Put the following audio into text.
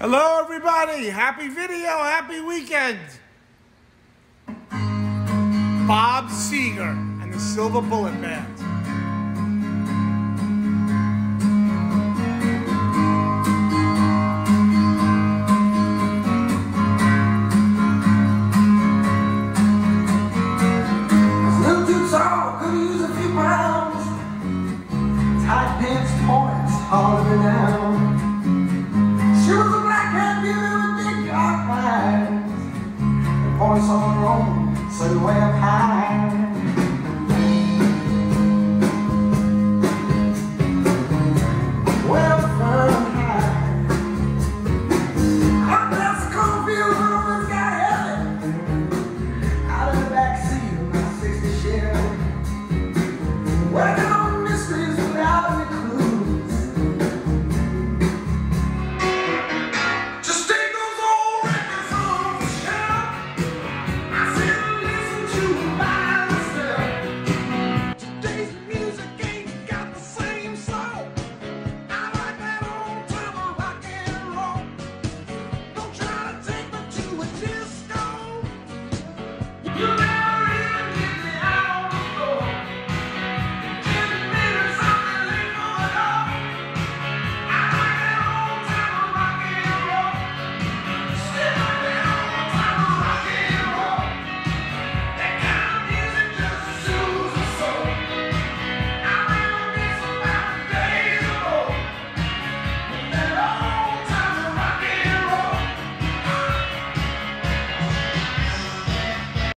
Hello, everybody. Happy video. Happy weekend. Bob Seger and the Silver Bullet Band. It's a little too tall, could use a few pounds. Tight pants, voice on the road, so we're.